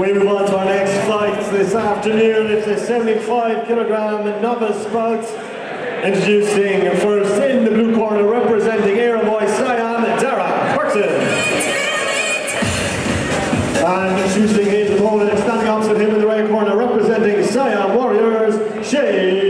We move on to our next flight this afternoon. It's a 75 kilogram novice bout. Introducing first in the blue corner, representing Aramoy, Siam, Darragh Curtain. And introducing his opponent, standing opposite him in the right corner, representing Siam Warriors, Shane